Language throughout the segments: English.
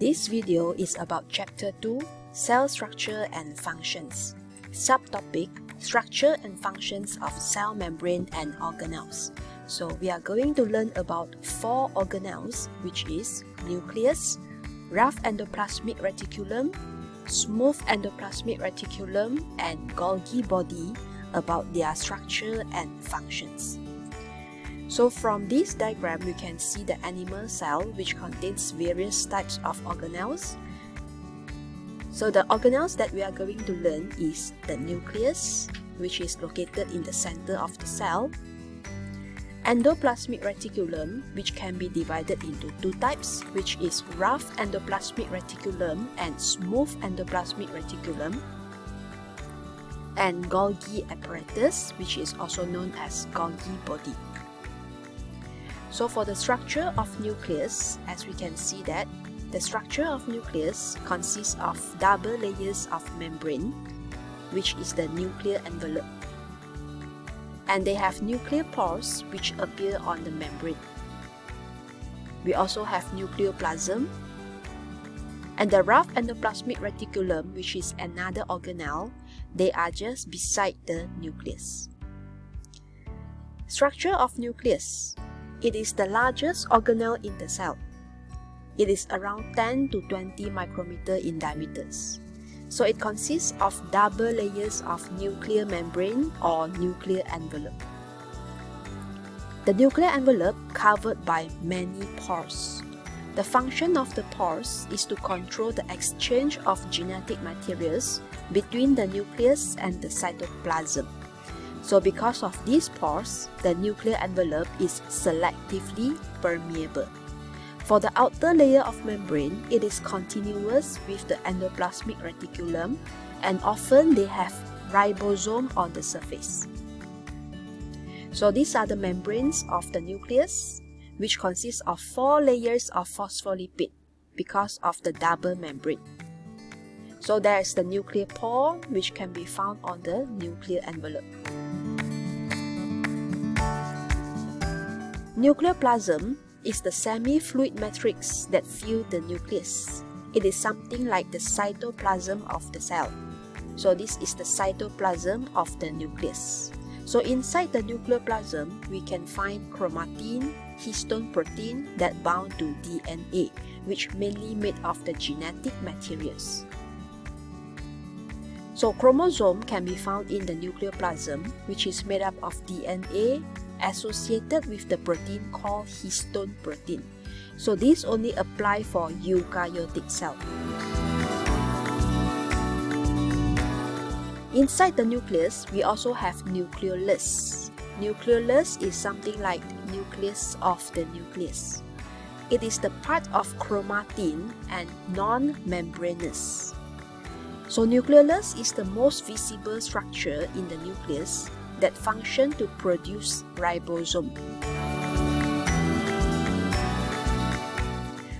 This video is about Chapter 2, Cell Structure and Functions. Subtopic, Structure and Functions of Cell Membrane and Organelles. So we are going to learn about four organelles, which is nucleus, rough endoplasmic reticulum, smooth endoplasmic reticulum, and Golgi body about their structure and functions. So from this diagram, you can see the animal cell which contains various types of organelles. So the organelles that we are going to learn is the nucleus, which is located in the center of the cell, endoplasmic reticulum, which can be divided into two types, which is rough endoplasmic reticulum and smooth endoplasmic reticulum, and Golgi apparatus, which is also known as Golgi body. So for the structure of nucleus, as we can see that the structure of nucleus consists of double layers of membrane, which is the nuclear envelope. And they have nuclear pores which appear on the membrane. We also have nucleoplasm, and the rough endoplasmic reticulum, which is another organelle, they are just beside the nucleus. Structure of nucleus it is the largest organelle in the cell. It is around 10 to 20 micrometer in diameters. So it consists of double layers of nuclear membrane or nuclear envelope. The nuclear envelope covered by many pores. The function of the pores is to control the exchange of genetic materials between the nucleus and the cytoplasm. So because of these pores, the nuclear envelope is selectively permeable. For the outer layer of membrane, it is continuous with the endoplasmic reticulum and often they have ribosome on the surface. So these are the membranes of the nucleus, which consists of four layers of phospholipid because of the double membrane. So there is the nuclear pore, which can be found on the nuclear envelope. Nucleoplasm is the semi-fluid matrix that fills the nucleus. It is something like the cytoplasm of the cell. So this is the cytoplasm of the nucleus. So inside the nucleoplasm, we can find chromatin, histone protein that bound to DNA, which mainly made of the genetic materials. So chromosome can be found in the nucleoplasm, which is made up of DNA, associated with the protein called histone protein. So this only apply for eukaryotic cell. Inside the nucleus, we also have nucleolus. Nucleolus is something like nucleus of the nucleus. It is the part of chromatin and non-membranous. So nucleolus is the most visible structure in the nucleus that function to produce ribosome.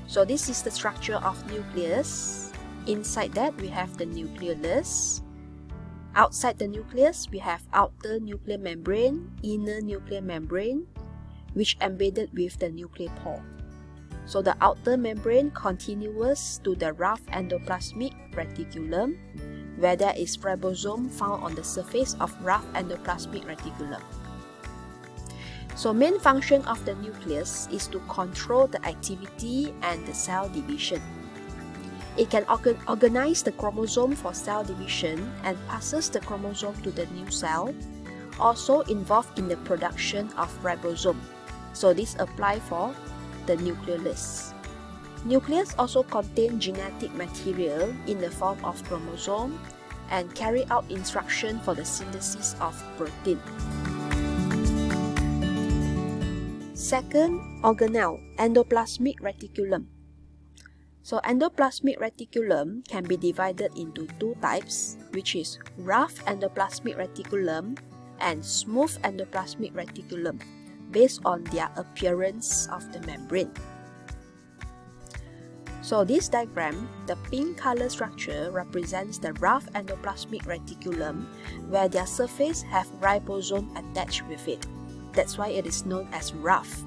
So this is the structure of nucleus. Inside that we have the nucleolus. Outside the nucleus we have outer nuclear membrane, inner nuclear membrane, which embedded with the nuclear pore. So the outer membrane continuous to the rough endoplasmic reticulum where there is ribosome found on the surface of rough endoplasmic reticulum. So main function of the nucleus is to control the activity and the cell division. It can organ organize the chromosome for cell division and passes the chromosome to the new cell, also involved in the production of ribosome. So this apply for the nucleus. Nucleus also contain genetic material in the form of chromosome and carry out instruction for the synthesis of protein. Second organelle, endoplasmic reticulum. So endoplasmic reticulum can be divided into two types, which is rough endoplasmic reticulum and smooth endoplasmic reticulum, based on their appearance of the membrane. So this diagram, the pink color structure represents the rough endoplasmic reticulum where their surface have ribosome attached with it. That's why it is known as rough.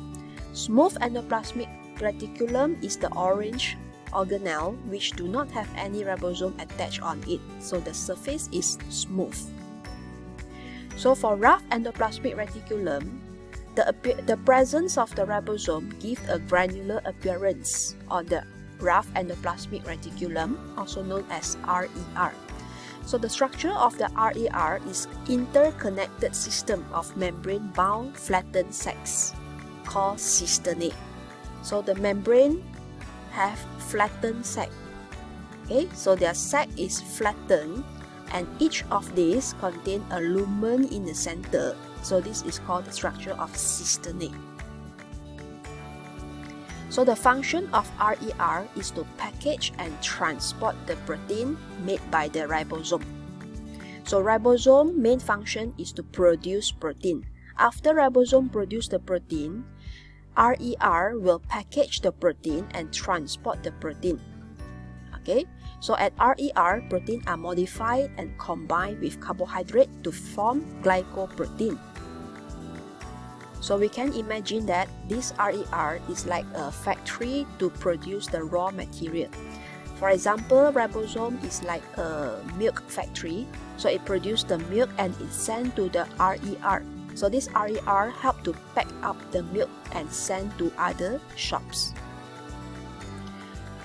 Smooth endoplasmic reticulum is the orange organelle which do not have any ribosome attached on it, so the surface is smooth. So for rough endoplasmic reticulum, the, the presence of the ribosome gives a granular appearance on the rough endoplasmic reticulum, also known as RER. So the structure of the RER is interconnected system of membrane-bound flattened sacs called cisternae. So the membrane have flattened sac. Okay, so their sac is flattened and each of these contain a lumen in the center. So this is called the structure of cisternae. So the function of RER is to package and transport the protein made by the ribosome. So ribosome main function is to produce protein. After ribosome produce the protein, RER will package the protein and transport the protein. Okay, so at RER, protein are modified and combined with carbohydrate to form glycoprotein. So we can imagine that this RER is like a factory to produce the raw material. For example, ribosome is like a milk factory. So it produces the milk and it's sent to the RER. So this RER help to pack up the milk and send to other shops.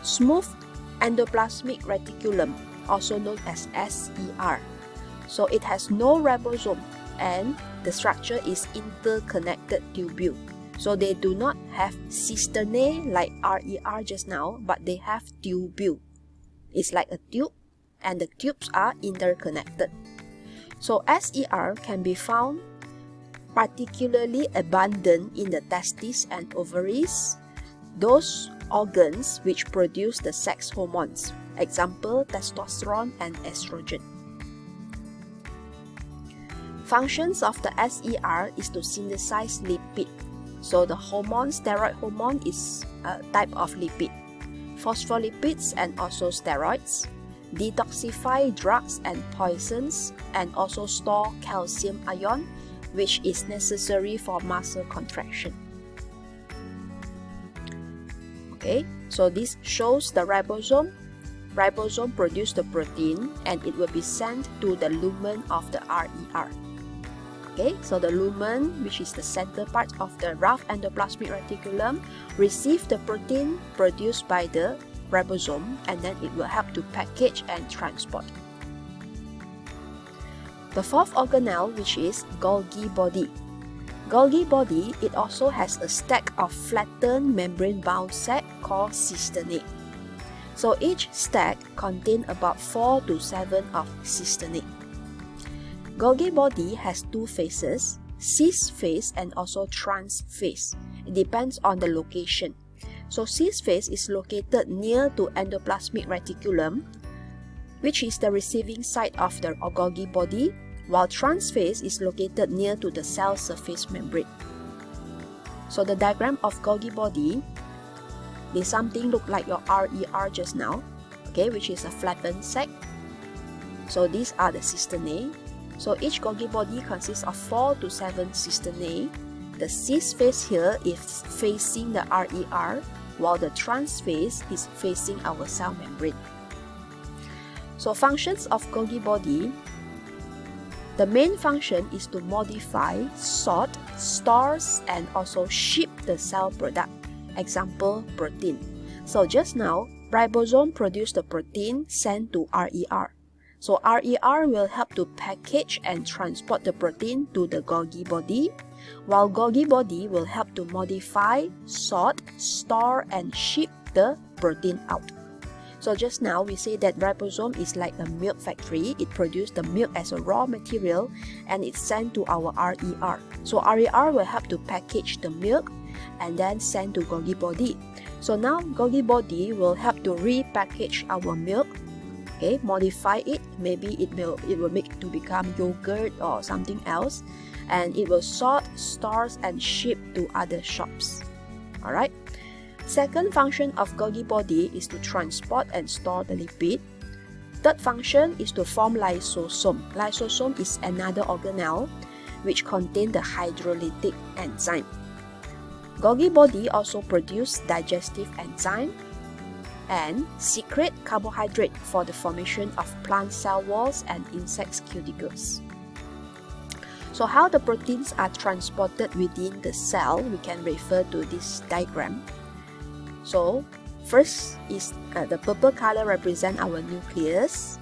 Smooth endoplasmic reticulum, also known as SER. So it has no ribosome and the structure is interconnected tubule. So they do not have cisternae like RER just now, but they have tubule. It's like a tube and the tubes are interconnected. So SER can be found particularly abundant in the testes and ovaries, those organs which produce the sex hormones, example testosterone and estrogen. Functions of the SER is to synthesize lipid. So the hormone, steroid hormone is a type of lipid. Phospholipids and also steroids. Detoxify drugs and poisons and also store calcium ion which is necessary for muscle contraction. Okay, so this shows the ribosome. Ribosome produce the protein and it will be sent to the lumen of the RER. Okay, so the lumen, which is the center part of the rough endoplasmic reticulum, receive the protein produced by the ribosome and then it will help to package and transport. The fourth organelle, which is Golgi body. Golgi body, it also has a stack of flattened membrane-bound sac called cisternae. So each stack contains about 4 to 7 of cisternae. Golgi body has two phases, cis face and also trans face. It depends on the location. So cis face is located near to endoplasmic reticulum, which is the receiving site of the Golgi body, while trans face is located near to the cell surface membrane. So the diagram of Golgi body, they something look like your RER just now, okay, which is a flattened sac. So these are the cisternae, so each Golgi body consists of 4 to 7 cisternae. The cis face here is facing the RER, while the trans face is facing our cell membrane. So functions of Golgi body, the main function is to modify, sort, stores, and also ship the cell product. Example, protein. So just now, ribosome produced the protein sent to RER. So RER will help to package and transport the protein to the Golgi body, while Golgi body will help to modify, sort, store, and ship the protein out. So just now we say that ribosome is like a milk factory. It produces the milk as a raw material and it's sent to our RER. So RER will help to package the milk and then send to Golgi body. So now Golgi body will help to repackage our milk okay modify it. Maybe it will it will make to become yogurt or something else. And it will sort stores and ship to other shops. All right second function of golgi body is to transport and store the lipid. Third function is to form lysosome. Lysosome is another organelle which contain the hydrolytic enzyme. Golgi body also produce digestive enzyme and secrete carbohydrate for the formation of plant cell walls and insects cuticles. So how the proteins are transported within the cell, we can refer to this diagram. So first is uh, the purple color represent our nucleus.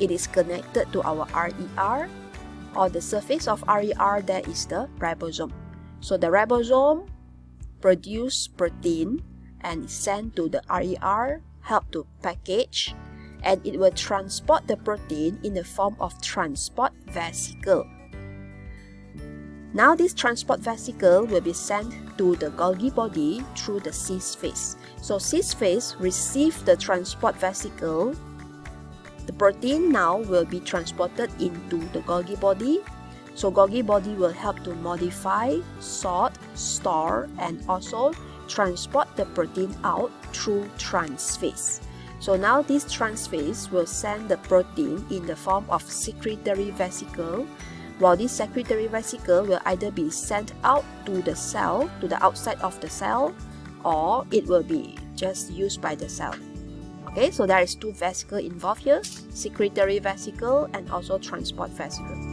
It is connected to our RER. On the surface of RER, there is the ribosome. So the ribosome produce protein and sent to the RER, help to package, and it will transport the protein in the form of transport vesicle. Now this transport vesicle will be sent to the Golgi body through the cis face. So cis face receive the transport vesicle. The protein now will be transported into the Golgi body. So Golgi body will help to modify, sort, store, and also transport the protein out through transphase. So now this transphase will send the protein in the form of secretory vesicle while this secretory vesicle will either be sent out to the cell, to the outside of the cell, or it will be just used by the cell. Okay, so there is two vesicle involved here, secretory vesicle and also transport vesicle.